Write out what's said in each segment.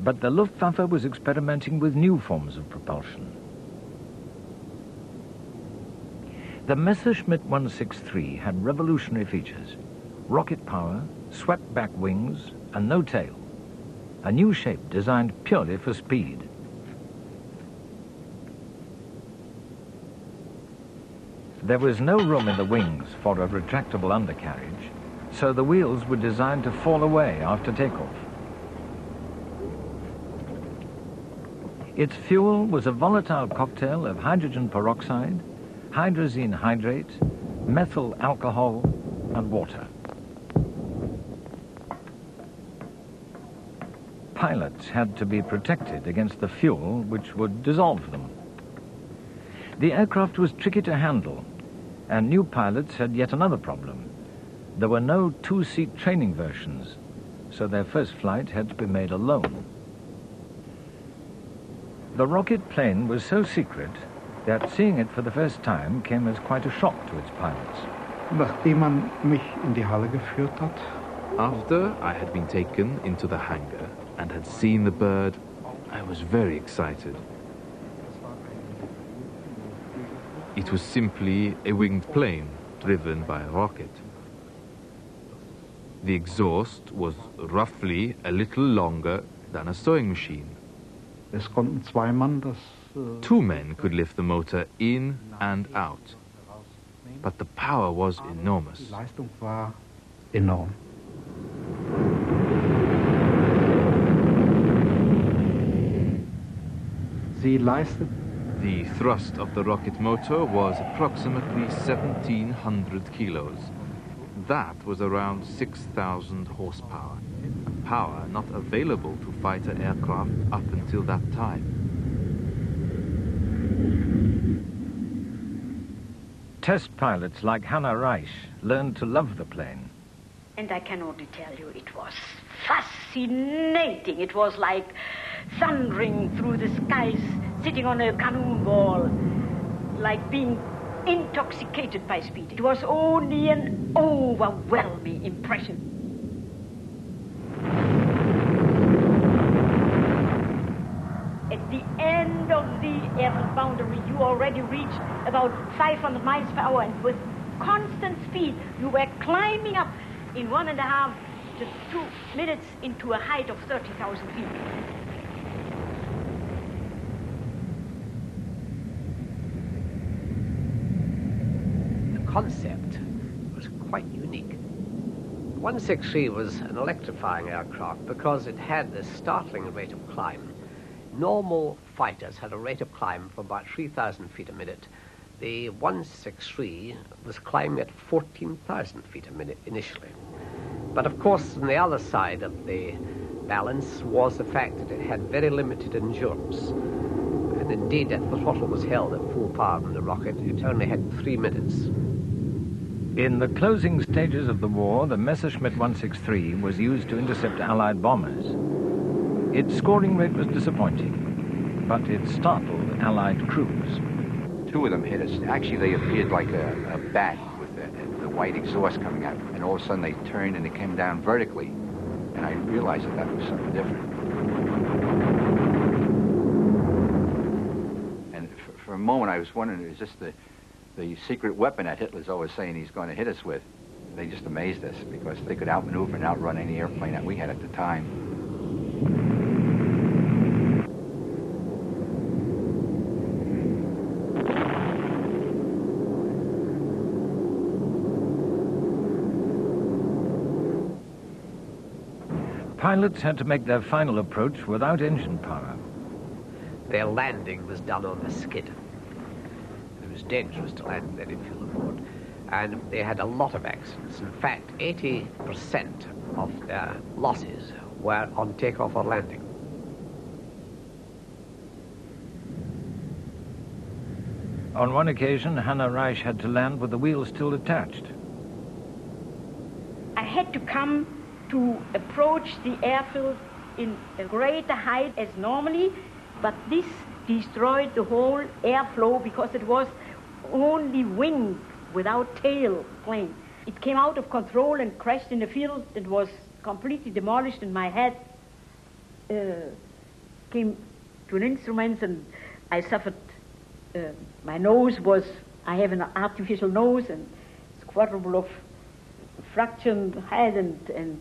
But the Luftwaffe was experimenting with new forms of propulsion. The Messerschmitt 163 had revolutionary features. Rocket power, swept-back wings, and no tail. A new shape designed purely for speed. There was no room in the wings for a retractable undercarriage, so the wheels were designed to fall away after takeoff. Its fuel was a volatile cocktail of hydrogen peroxide, hydrazine hydrate, methyl alcohol, and water. Pilots had to be protected against the fuel which would dissolve them. The aircraft was tricky to handle, and new pilots had yet another problem. There were no two-seat training versions, so their first flight had to be made alone. The rocket plane was so secret that seeing it for the first time came as quite a shock to its pilots. Nachdem man mich in die Halle geführt hat, After I had been taken into the hangar and had seen the bird, I was very excited. It was simply a winged plane driven by a rocket. The exhaust was roughly a little longer than a sewing machine. Äh, Two men could lift the motor in and out, but the power was enormous. Leistung war enorm. Sie leistet The thrust of the rocket motor was approximately 1700 kilos. That was around 6,000 horsepower, power not available to fighter aircraft up until that time. Test pilots like Hanna Reitsch learned to love the plane. And I can only tell you, it was fascinating. It was like thundering through the skies, sitting on a cannonball, like being intoxicated by speed. It was only an overwhelming impression. At the end the boundary, you already reached about 500 miles per hour, and with constant speed, you were climbing up in one and a half to two minutes into a height of 30,000 feet. The concept was quite unique. 163 was an electrifying aircraft because it had this startling rate of climb. Normal fighters had a rate of climb of about 3,000 feet a minute. The 163 was climbing at 14,000 feet a minute initially. But of course, on the other side of the balance was the fact that it had very limited endurance. And indeed, if the throttle was held at full power on the rocket, it only had three minutes. In the closing stages of the war, the Messerschmitt 163 was used to intercept Allied bombers. Its scoring rate was disappointing, but it startled Allied crews. Two of them hit us. Actually, they appeared like a, a bat with the, the white exhaust coming out. And all of a sudden, they turned and they came down vertically. And I realized that that was something different. And for, for a moment, I was wondering, is this the, the secret weapon that Hitler's always saying he's going to hit us with? They just amazed us because they could outmaneuver and outrun any airplane that we had at the time. Pilots had to make their final approach without engine power. Their landing was done on a skid. It was dangerous to land there, if you'll afford. And they had a lot of accidents. In fact, 80% of their losses were on takeoff or landing. On one occasion, Hanna Reitsch had to land with the wheels still attached. I had to come to approach the airfield in a greater height as normally, but this destroyed the whole airflow because it was only wing without tail plane. It came out of control and crashed in the field. It was completely demolished, and my head uh, came to an instrument and I suffered, uh, my nose was, I have an artificial nose and it's quadruple of fractured head and, and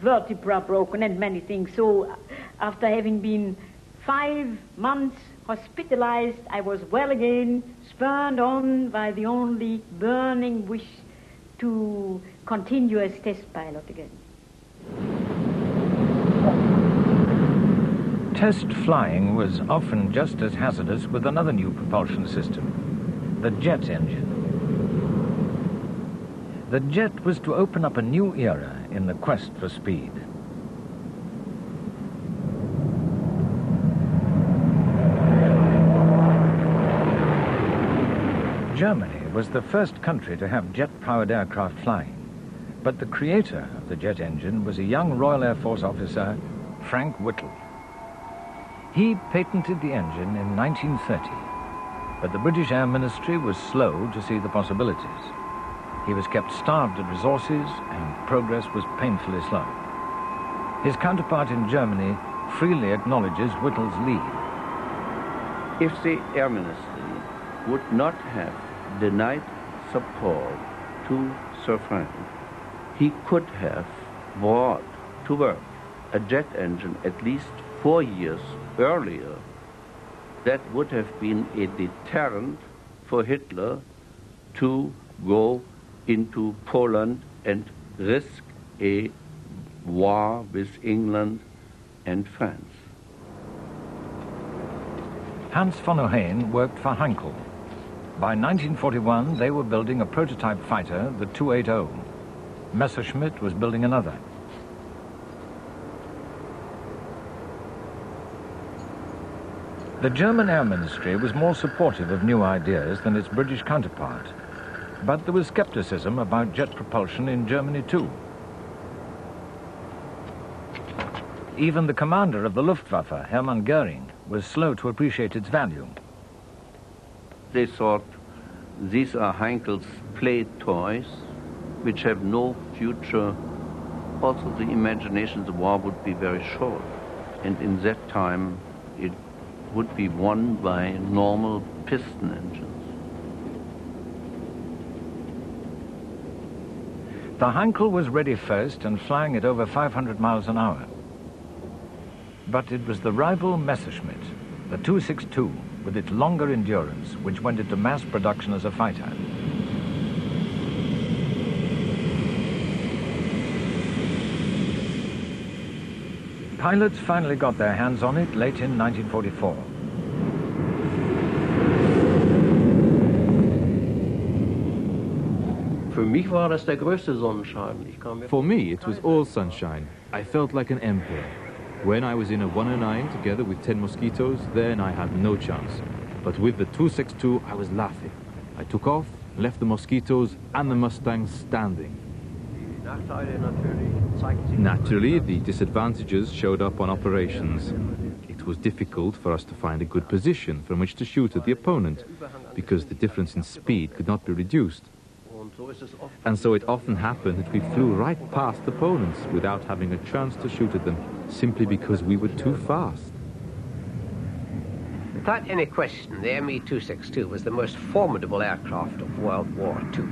vertebra broken and many things. So after having been five months hospitalized, I was well again, spurred on by the only burning wish to continue as test pilot again. Test flying was often just as hazardous with another new propulsion system, the jet engine. The jet was to open up a new era in the quest for speed. Germany was the first country to have jet-powered aircraft flying, but the creator of the jet engine was a young Royal Air Force officer, Frank Whittle. He patented the engine in 1930, but the British Air Ministry was slow to see the possibilities. He was kept starved of resources and progress was painfully slow. His counterpart in Germany freely acknowledges Whittle's lead. If the Air Ministry would not have denied support to Sir Frank, he could have brought to work a jet engine at least four years earlier. That would have been a deterrent for Hitler to go into Poland and risk a war with England and France. Hans von Ohain worked for Heinkel. By 1941, they were building a prototype fighter, the 280. Messerschmitt was building another. The German Air Ministry was more supportive of new ideas than its British counterpart. But there was skepticism about jet propulsion in Germany too. Even the commander of the Luftwaffe, Hermann Goering, was slow to appreciate its value. They thought these are Heinkel's play toys, which have no future. Also, the imagination the war would be very short. And in that time, it would be won by normal piston engines. The Heinkel was ready first and flying at over 500 miles an hour. But it was the rival Messerschmitt, the 262, with its longer endurance, which went into mass production as a fighter. Pilots finally got their hands on it late in 1944. For me, it was all sunshine. I felt like an emperor. When I was in a 109 together with 10 mosquitoes, then I had no chance. But with the 262, I was laughing. I took off, left the mosquitoes and the Mustangs standing. Naturally, the disadvantages showed up on operations. It was difficult for us to find a good position from which to shoot at the opponent, because the difference in speed could not be reduced. And so it often happened that we flew right past the opponents without having a chance to shoot at them, simply because we were too fast. Without any question, the ME 262 was the most formidable aircraft of World War II.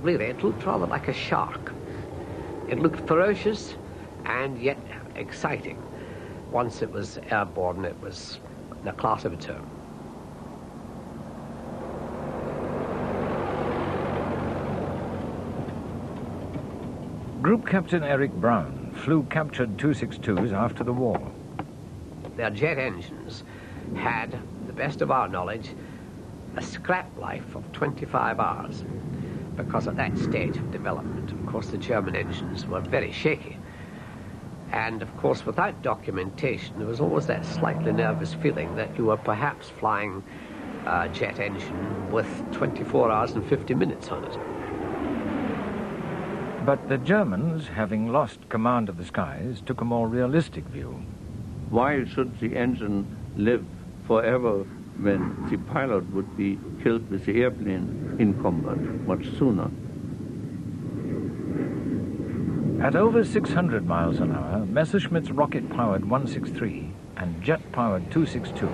Really, it looked rather like a shark. It looked ferocious and yet exciting. Once it was airborne, it was a class of its own. Group Captain Eric Brown flew captured 262s after the war. Their jet engines had, to the best of our knowledge, a scrap life of 25 hours. Because at that stage of development, of course, the German engines were very shaky. And of course, without documentation, there was always that slightly nervous feeling that you were perhaps flying a jet engine with 24 hours and 50 minutes on it. But the Germans, having lost command of the skies, took a more realistic view. Why should the engine live forever when the pilot would be killed with the airplane in combat much sooner? At over 600 miles an hour, Messerschmitt's rocket-powered 163 and jet-powered 262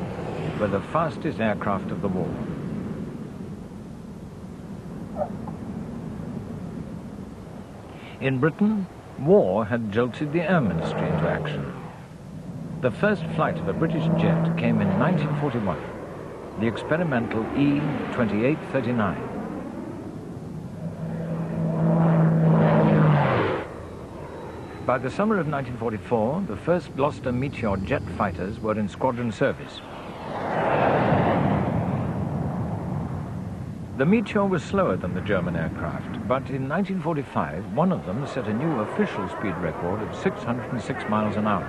were the fastest aircraft of the war. In Britain, war had jolted the Air Ministry into action. The first flight of a British jet came in 1941, the experimental E-2839. By the summer of 1944, the first Gloster Meteor jet fighters were in squadron service. The Meteor was slower than the German aircraft, but in 1945, one of them set a new official speed record of 606 miles an hour.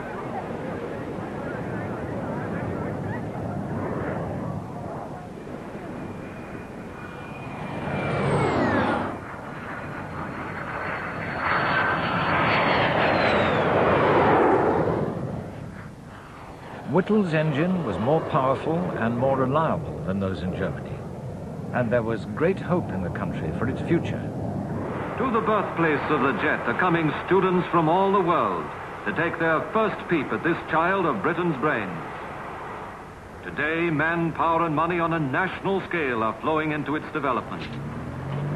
Whittle's engine was more powerful and more reliable than those in Germany, and there was great hope in the country for its future. To the birthplace of the jet are coming students from all the world to take their first peep at this child of Britain's brains. Today, man, power, and money on a national scale are flowing into its development.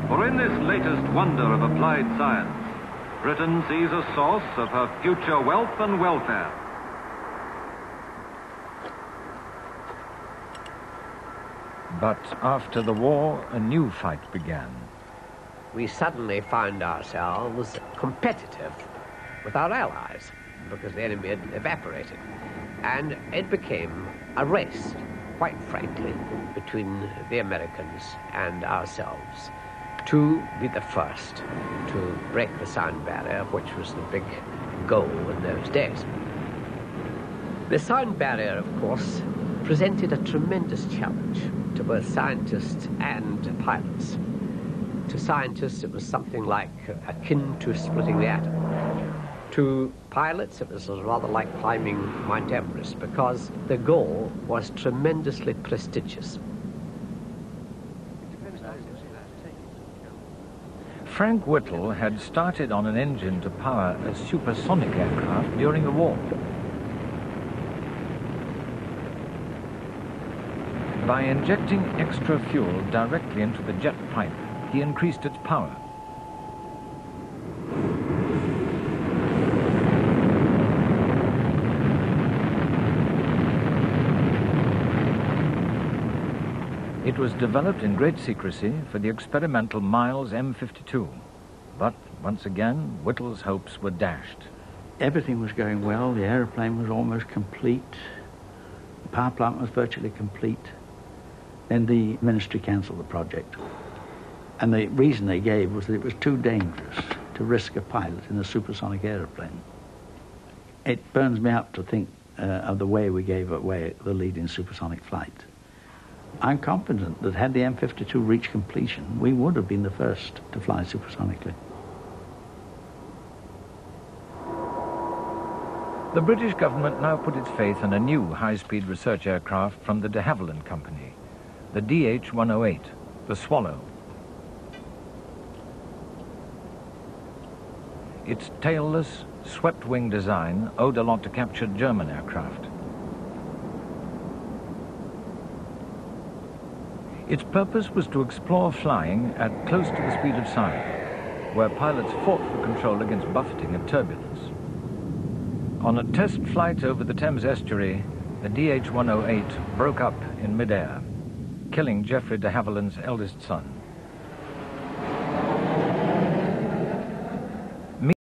For in this latest wonder of applied science, Britain sees a source of her future wealth and welfare. But after the war, a new fight began. We suddenly found ourselves competitive with our allies because the enemy had evaporated. And it became a race, quite frankly, between the Americans and ourselves to be the first to break the sound barrier, which was the big goal in those days. The sound barrier, of course, presented a tremendous challenge to both scientists and pilots. To scientists, it was something like uh, akin to splitting the atom. To pilots, it was rather like climbing Mount Everest because the goal was tremendously prestigious. Frank Whittle had started on an engine to power a supersonic aircraft during the war. By injecting extra fuel directly into the jet pipe, he increased its power. It was developed in great secrecy for the experimental Miles M52. But once again, Whittle's hopes were dashed. Everything was going well. The aeroplane was almost complete. The power plant was virtually complete. Then the ministry cancelled the project. And the reason they gave was that it was too dangerous to risk a pilot in a supersonic aeroplane. It burns me up to think uh, of the way we gave away the lead in supersonic flight. I'm confident that had the M52 reached completion, we would have been the first to fly supersonically. The British government now put its faith in a new high-speed research aircraft from the de Havilland Company, the DH-108, the Swallow. Its tailless, swept-wing design owed a lot to captured German aircraft. Its purpose was to explore flying at close to the speed of sound, where pilots fought for control against buffeting and turbulence. On a test flight over the Thames estuary, the DH-108 broke up in midair, killing Geoffrey de Havilland's eldest son.